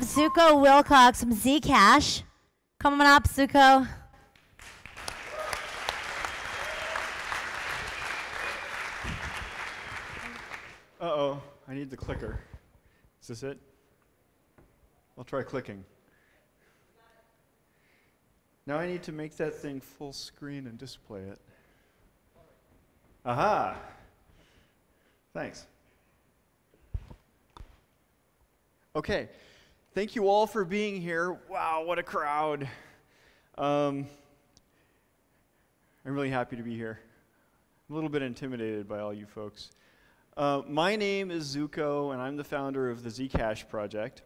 have Zooko Wilcox from Zcash. Come on up, Zuko. Uh-oh, I need the clicker. Is this it? I'll try clicking. Now I need to make that thing full screen and display it. Aha! Thanks. Okay, thank you all for being here. Wow, what a crowd. Um, I'm really happy to be here. I'm a little bit intimidated by all you folks. Uh, my name is Zooko, and I'm the founder of the Zcash project.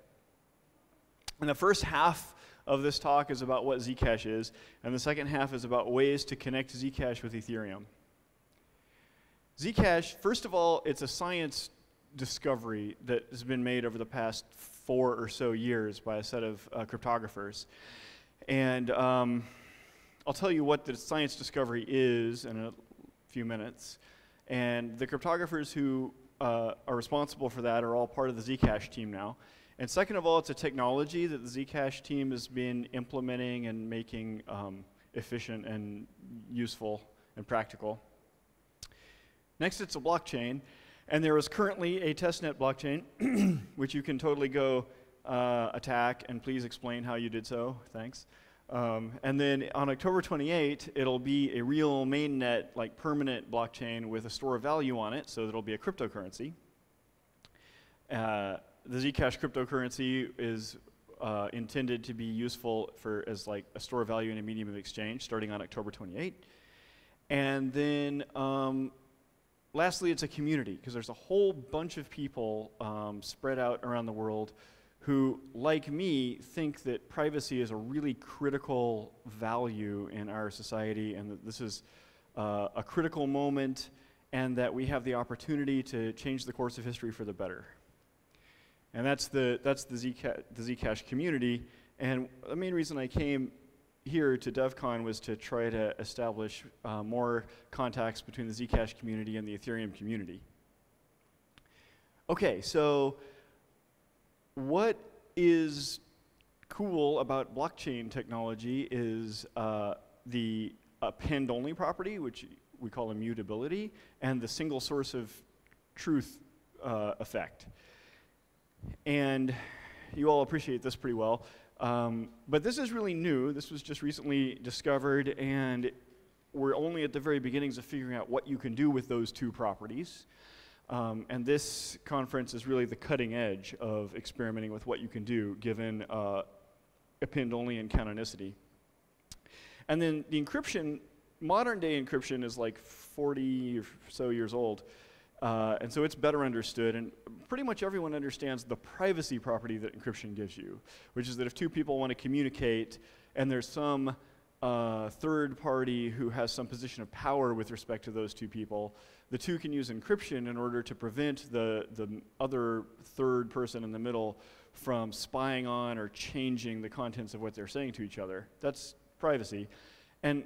And the first half of this talk is about what Zcash is, and the second half is about ways to connect Zcash with Ethereum. Zcash, first of all, it's a science discovery that has been made over the past four or so years by a set of uh, cryptographers. And um, I'll tell you what the science discovery is in a few minutes. And the cryptographers who uh, are responsible for that are all part of the Zcash team now. And second of all, it's a technology that the Zcash team has been implementing and making um, efficient and useful and practical. Next, it's a blockchain. And there is currently a testnet blockchain, which you can totally go uh, attack, and please explain how you did so. Thanks. Um, and then on October 28, it'll be a real mainnet, like permanent blockchain with a store of value on it, so it'll be a cryptocurrency. Uh, the Zcash cryptocurrency is uh, intended to be useful for as like a store of value and a medium of exchange starting on October 28. And then um, lastly, it's a community because there's a whole bunch of people um, spread out around the world who, like me, think that privacy is a really critical value in our society and that this is uh, a critical moment and that we have the opportunity to change the course of history for the better. And that's the, that's the, Zcash, the Zcash community. And the main reason I came here to DevCon was to try to establish uh, more contacts between the Zcash community and the Ethereum community. Okay, so what is cool about blockchain technology is uh, the append-only property, which we call immutability, and the single source of truth uh, effect. And you all appreciate this pretty well. Um, but this is really new. This was just recently discovered, and we're only at the very beginnings of figuring out what you can do with those two properties. Um, and this conference is really the cutting edge of experimenting with what you can do given uh, append only and canonicity. And then the encryption, modern day encryption is like 40 or so years old. Uh, and so it's better understood, and pretty much everyone understands the privacy property that encryption gives you, which is that if two people want to communicate and there's some uh, third party who has some position of power with respect to those two people, the two can use encryption in order to prevent the, the other third person in the middle from spying on or changing the contents of what they're saying to each other. That's privacy. And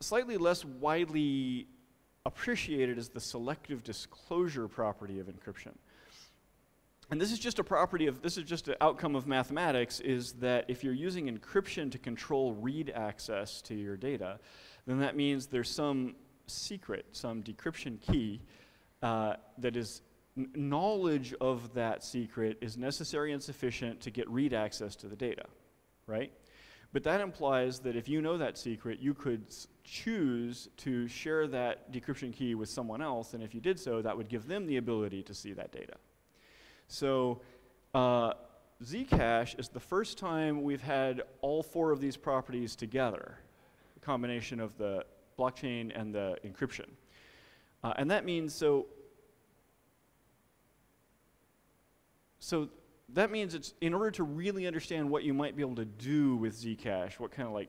slightly less widely appreciated as the selective disclosure property of encryption. And this is just a property of, this is just an outcome of mathematics, is that if you're using encryption to control read access to your data, then that means there's some secret, some decryption key uh, that is knowledge of that secret is necessary and sufficient to get read access to the data, right? But that implies that if you know that secret, you could choose to share that decryption key with someone else, and if you did so, that would give them the ability to see that data. So uh, Zcash is the first time we've had all four of these properties together, a combination of the blockchain and the encryption. Uh, and that means, so, so that means it's in order to really understand what you might be able to do with Zcash, what kind of like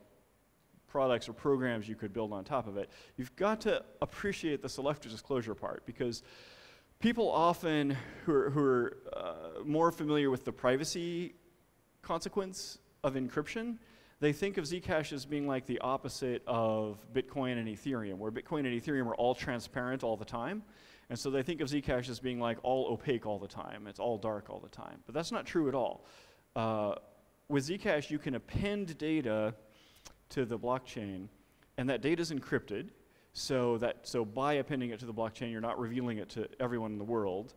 products or programs you could build on top of it, you've got to appreciate the selective disclosure part because people often who are, who are uh, more familiar with the privacy consequence of encryption, they think of Zcash as being like the opposite of Bitcoin and Ethereum, where Bitcoin and Ethereum are all transparent all the time. And so they think of Zcash as being like all opaque all the time. It's all dark all the time. But that's not true at all. uh, with Zcash, you can append data to the blockchain, and that data is encrypted. So that so by appending it to the blockchain, you're not revealing it to everyone in the world.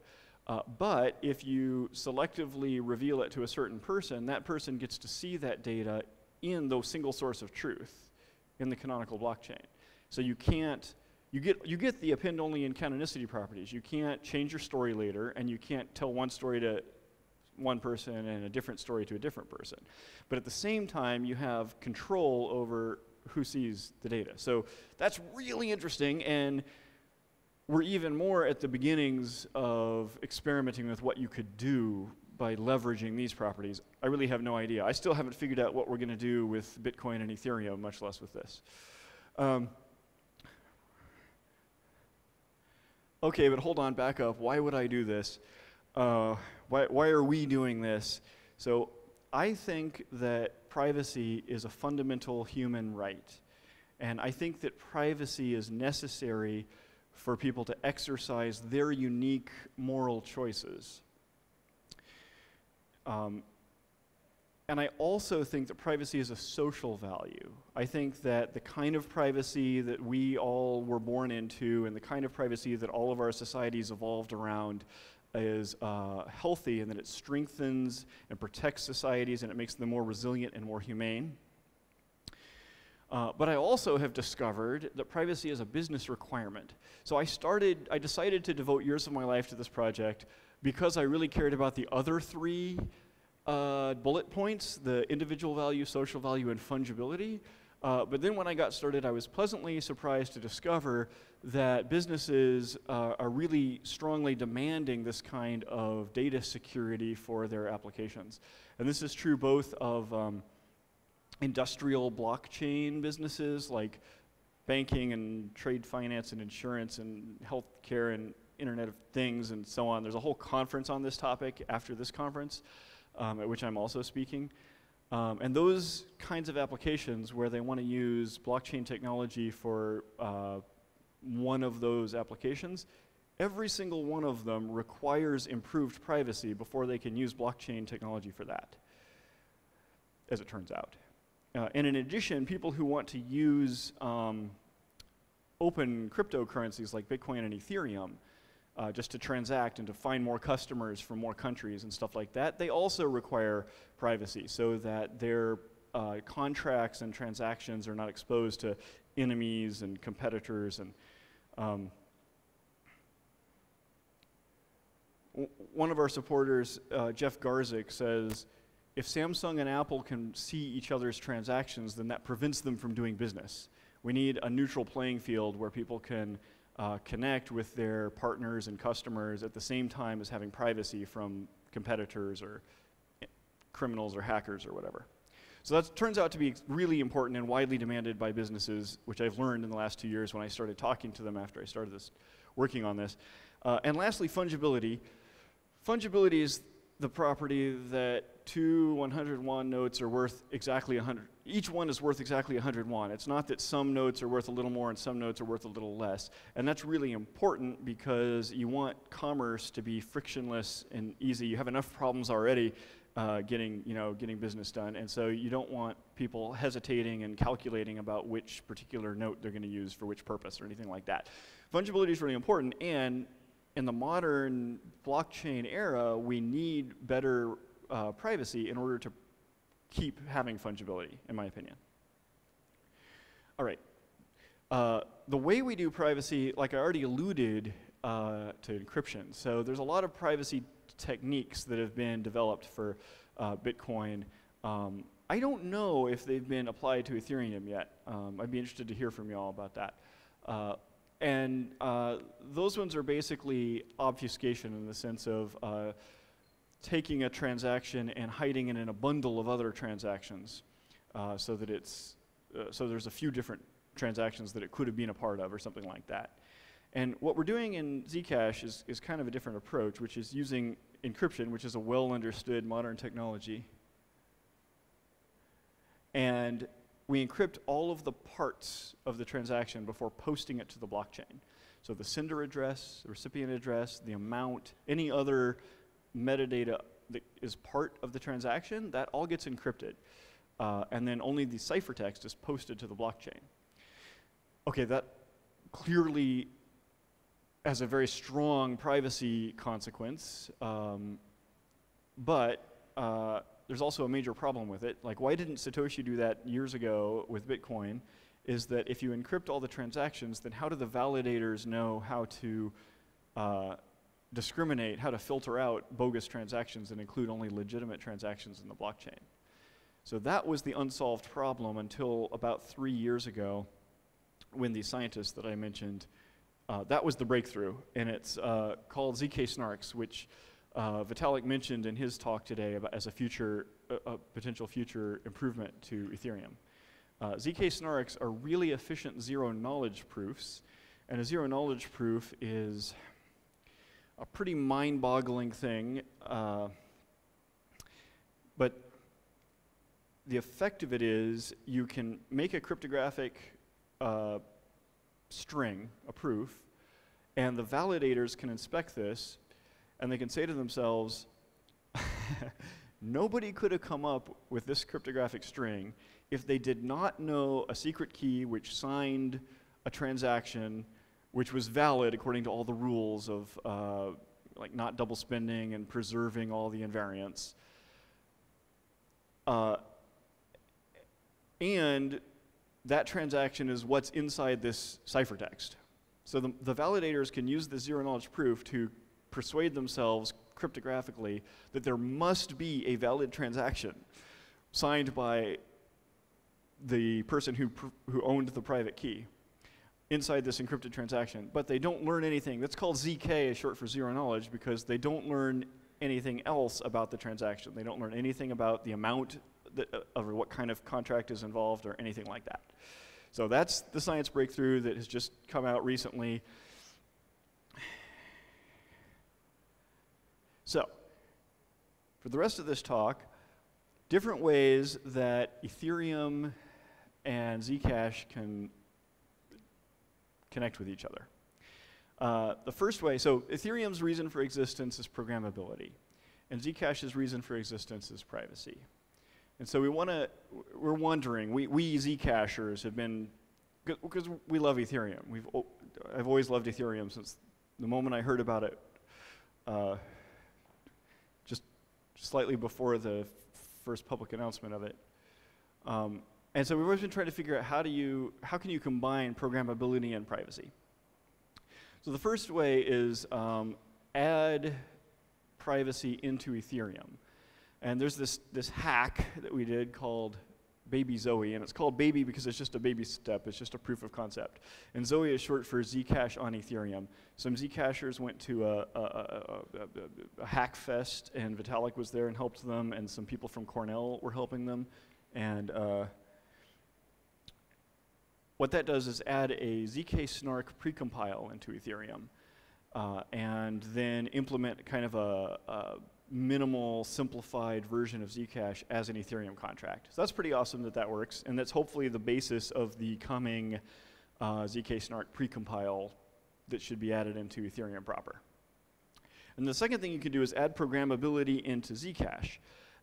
Uh, but if you selectively reveal it to a certain person, that person gets to see that data in the single source of truth in the canonical blockchain. So you can't you get you get the append only and canonicity properties. You can't change your story later, and you can't tell one story to one person and a different story to a different person. But at the same time, you have control over who sees the data. So that's really interesting, and we're even more at the beginnings of experimenting with what you could do by leveraging these properties. I really have no idea. I still haven't figured out what we're going to do with Bitcoin and Ethereum, much less with this. Um, okay, but hold on, back up. Why would I do this? Uh, why, why are we doing this? So I think that privacy is a fundamental human right. And I think that privacy is necessary for people to exercise their unique moral choices. Um, and I also think that privacy is a social value. I think that the kind of privacy that we all were born into and the kind of privacy that all of our societies evolved around is uh, healthy and that it strengthens and protects societies and it makes them more resilient and more humane. Uh, but I also have discovered that privacy is a business requirement. So I started, I decided to devote years of my life to this project because I really cared about the other three uh, bullet points the individual value, social value, and fungibility. Uh, but then when I got started, I was pleasantly surprised to discover that businesses uh, are really strongly demanding this kind of data security for their applications. And this is true both of um, industrial blockchain businesses like banking and trade finance and insurance and healthcare and Internet of Things and so on. There's a whole conference on this topic after this conference, um, at which I'm also speaking. Um, and those kinds of applications where they want to use blockchain technology for uh, one of those applications, every single one of them requires improved privacy before they can use blockchain technology for that, as it turns out. Uh, and in addition, people who want to use um, open cryptocurrencies like Bitcoin and Ethereum uh, just to transact and to find more customers from more countries and stuff like that, they also require privacy so that their uh, contracts and transactions are not exposed to enemies and competitors. And um, one of our supporters, uh, Jeff Garzik, says, if Samsung and Apple can see each other's transactions, then that prevents them from doing business. We need a neutral playing field where people can uh, connect with their partners and customers at the same time as having privacy from competitors or eh, criminals or hackers or whatever. So that turns out to be really important and widely demanded by businesses, which I've learned in the last two years when I started talking to them after I started this, working on this. Uh, and lastly, fungibility. Fungibility is the property that two 101 notes are worth exactly 100. Each one is worth exactly 101. It's not that some notes are worth a little more and some notes are worth a little less. And that's really important because you want commerce to be frictionless and easy. You have enough problems already uh, getting, you know, getting business done. And so you don't want people hesitating and calculating about which particular note they're going to use for which purpose or anything like that. Fungibility is really important. And in the modern blockchain era, we need better uh, privacy in order to keep having fungibility, in my opinion. All right. Uh, the way we do privacy, like I already alluded uh, to encryption. So there's a lot of privacy techniques that have been developed for uh, Bitcoin. Um, I don't know if they've been applied to Ethereum yet. Um, I'd be interested to hear from y'all about that. Uh, and uh, those ones are basically obfuscation in the sense of uh, taking a transaction and hiding it in a bundle of other transactions uh, so that it's, uh, so there's a few different transactions that it could have been a part of or something like that. And what we're doing in Zcash is, is kind of a different approach, which is using encryption, which is a well understood modern technology. And we encrypt all of the parts of the transaction before posting it to the blockchain. So the sender address, the recipient address, the amount, any other metadata that is part of the transaction, that all gets encrypted. Uh, and then only the ciphertext is posted to the blockchain. Okay, that clearly has a very strong privacy consequence, um, but uh, there's also a major problem with it. Like, why didn't Satoshi do that years ago with Bitcoin? Is that if you encrypt all the transactions, then how do the validators know how to uh, discriminate, how to filter out bogus transactions and include only legitimate transactions in the blockchain? So that was the unsolved problem until about three years ago when the scientists that I mentioned, uh, that was the breakthrough. And it's uh, called ZK snarks, which uh, Vitalik mentioned in his talk today as a future, a potential future improvement to Ethereum. Uh, ZK snarks are really efficient zero knowledge proofs, and a zero knowledge proof is a pretty mind-boggling thing, uh, but the effect of it is you can make a cryptographic uh, string, a proof, and the validators can inspect this and they can say to themselves, nobody could have come up with this cryptographic string if they did not know a secret key which signed a transaction which was valid according to all the rules of uh, like not double spending and preserving all the invariants. Uh, and that transaction is what's inside this ciphertext. So the, the validators can use the zero knowledge proof to persuade themselves cryptographically that there must be a valid transaction signed by the person who, who owned the private key inside this encrypted transaction. But they don't learn anything. That's called ZK, short for zero knowledge, because they don't learn anything else about the transaction. They don't learn anything about the amount that, uh, of what kind of contract is involved or anything like that. So that's the science breakthrough that has just come out recently. So, for the rest of this talk, different ways that Ethereum and Zcash can connect with each other. Uh, the first way, so Ethereum's reason for existence is programmability, and Zcash's reason for existence is privacy. And so we want to, we're wondering, we, we Zcashers have been, because we love Ethereum. We've, I've always loved Ethereum since the moment I heard about it uh, just slightly before the first public announcement of it. Um, and so we've always been trying to figure out how do you, how can you combine programmability and privacy? So the first way is um, add privacy into Ethereum. And there's this, this hack that we did called Baby Zoe, and it's called Baby because it's just a baby step, it's just a proof of concept. And Zoe is short for Zcash on Ethereum. Some Zcashers went to a, a, a, a, hack fest, and Vitalik was there and helped them, and some people from Cornell were helping them. And uh, what that does is add a ZK snark precompile into Ethereum, uh, and then implement kind of a, a minimal, simplified version of Zcash as an Ethereum contract. So that's pretty awesome that that works, and that's hopefully the basis of the coming uh, ZK Snark precompile that should be added into Ethereum proper. And the second thing you can do is add programmability into Zcash.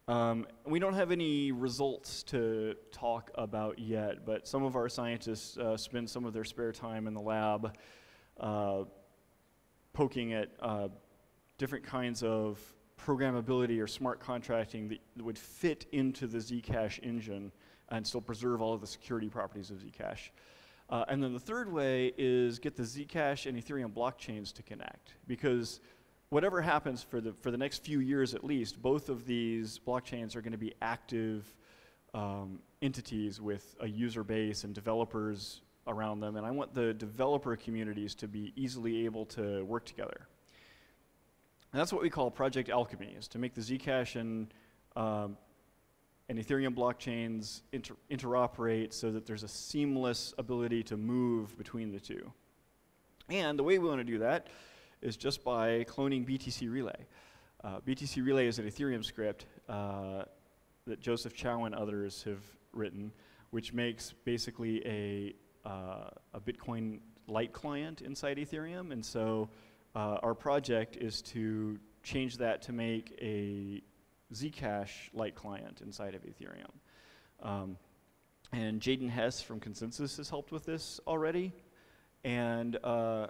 Um, we don't have any results to talk about yet, but some of our scientists uh, spend some of their spare time in the lab uh, poking at uh, different kinds of programmability or smart contracting that, would fit into the Zcash engine and still preserve all of the security properties of Zcash. Uh, and then the third way is get the Zcash and Ethereum blockchains to connect. Because whatever happens for the, for the next few years at least, both of these blockchains are going to be active um, entities with a user base and developers around them. And I want the developer communities to be easily able to work together. And that's what we call Project Alchemy, is to make the Zcash and, um, and Ethereum blockchains inter interoperate so that there's a seamless ability to move between the two. And the way we want to do that is just by cloning BTC Relay. Uh, BTC Relay is an Ethereum script uh, that Joseph Chow and others have written, which makes basically a, uh, a Bitcoin light client inside Ethereum. And so uh, our project is to change that to make a Zcash light client inside of Ethereum. Um, and Jaden Hess from ConsenSys has helped with this already. And uh,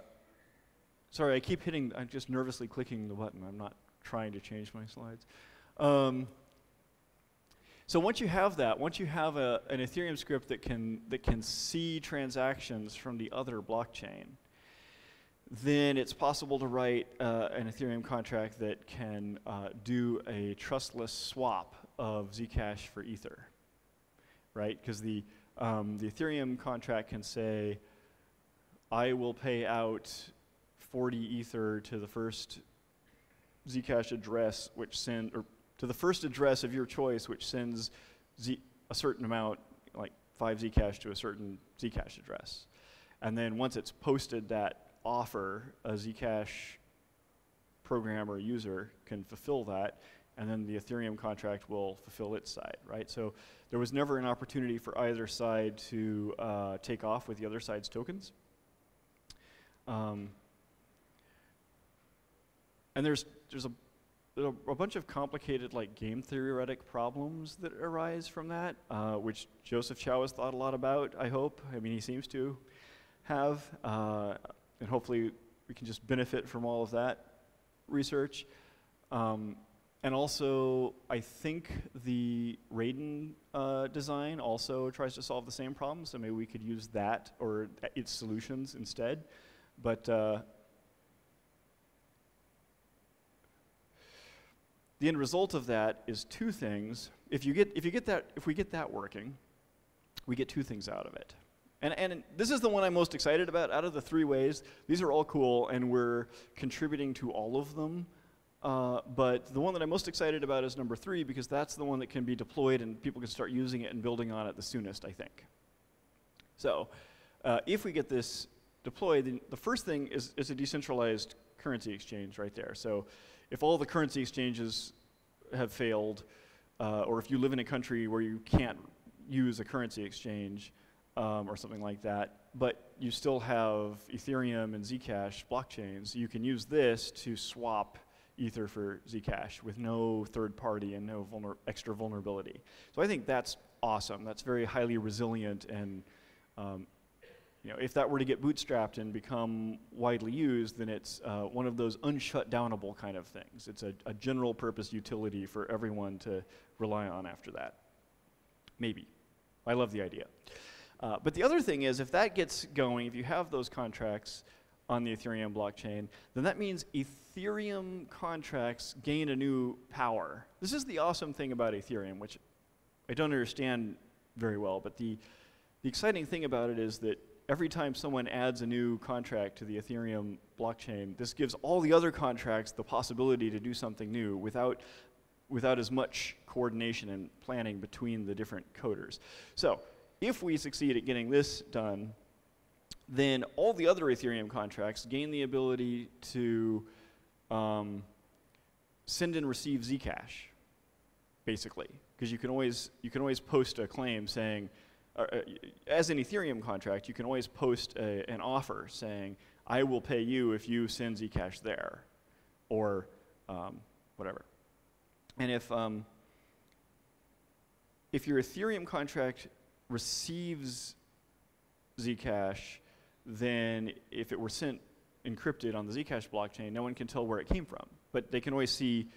sorry, I keep hitting, I'm just nervously clicking the button. I'm not trying to change my slides. Um, so once you have that, once you have a, an Ethereum script that can, that can see transactions from the other blockchain, then it's possible to write uh, an Ethereum contract that can uh, do a trustless swap of Zcash for Ether, right? Because the, um, the Ethereum contract can say, I will pay out 40 Ether to the first Zcash address, which send, or to the first address of your choice, which sends Z, a certain amount, like 5 Zcash to a certain Zcash address. And then once it's posted that offer, a Zcash programmer user can fulfill that, and then the Ethereum contract will fulfill its side, right? So there was never an opportunity for either side to uh, take off with the other side's tokens. Um, and there's there's a, a bunch of complicated like game theoretic problems that arise from that, uh, which Joseph Chow has thought a lot about. I hope. I mean, he seems to have, uh, and hopefully we can just benefit from all of that research. Um, and also, I think the Raiden uh, design also tries to solve the same problem, so maybe we could use that or its solutions instead. But uh, the end result of that is two things. If you get if you get that if we get that working, we get two things out of it. And and this is the one I'm most excited about out of the three ways. These are all cool and we're contributing to all of them. Uh, but the one that I'm most excited about is number three because that's the one that can be deployed and people can start using it and building on it the soonest, I think. So, uh, if we get this deployed, the, the first thing is, is a decentralized currency exchange right there. So if all the currency exchanges have failed, uh, or if you live in a country where you can't use a currency exchange um, or something like that, but you still have Ethereum and Zcash blockchains, you can use this to swap Ether for Zcash with no third party and no vulner extra vulnerability. So I think that's awesome. That's very highly resilient and um, you know, if that were to get bootstrapped and become widely used, then it's uh, one of those unshutdownable kind of things. It's a, a, general purpose utility for everyone to rely on after that. Maybe. I love the idea. Uh, but the other thing is, if that gets going, if you have those contracts on the Ethereum blockchain, then that means Ethereum contracts gain a new power. This is the awesome thing about Ethereum, which I don't understand very well, but the, the exciting thing about it is that every time someone adds a new contract to the Ethereum blockchain, this gives all the other contracts the possibility to do something new without, without as much coordination and planning between the different coders. So if we succeed at getting this done, then all the other Ethereum contracts gain the ability to um, send and receive Zcash, basically, because you can always you can always post a claim saying, uh, as an Ethereum contract, you can always post a, an offer saying, I will pay you if you send Zcash there, or um, whatever. And if, um, if your Ethereum contract receives Zcash, then if it were sent encrypted on the Zcash blockchain, no one can tell where it came from. But they can always see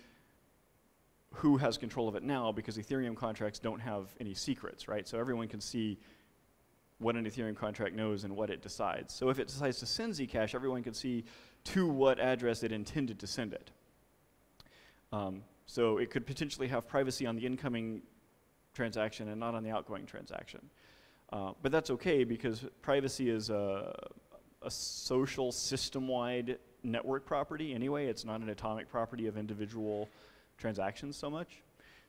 who has control of it now because Ethereum contracts don't have any secrets, right? So everyone can see what an Ethereum contract knows and what it decides. So if it decides to send Zcash, everyone can see to what address it intended to send it. Um, so it could potentially have privacy on the incoming transaction and not on the outgoing transaction. Uh, but that's okay because privacy is a, a social system-wide network property anyway. It's not an atomic property of individual transactions so much.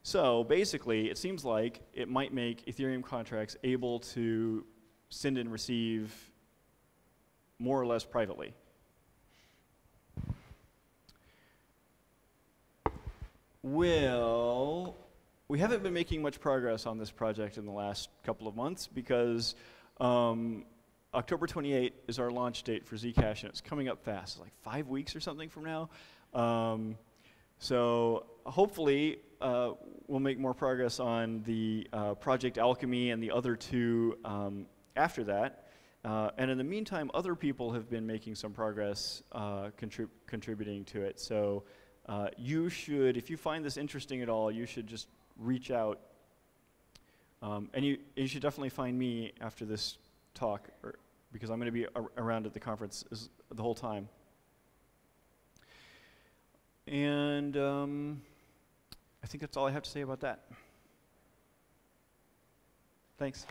So basically, it seems like it might make Ethereum contracts able to send and receive more or less privately. Well, we haven't been making much progress on this project in the last couple of months because um, October 28 is our launch date for Zcash, and it's coming up fast. It's like five weeks or something from now. Um, So hopefully, uh, we'll make more progress on the uh, Project Alchemy and the other two um, after that. Uh, and in the meantime, other people have been making some progress uh, contrib- contributing to it. So uh, you should, if you find this interesting at all, you should just reach out. Um, and you, you should definitely find me after this talk, or, because I'm going to be ar- around at the conference the whole time. And um, I think that's all I have to say about that. Thanks.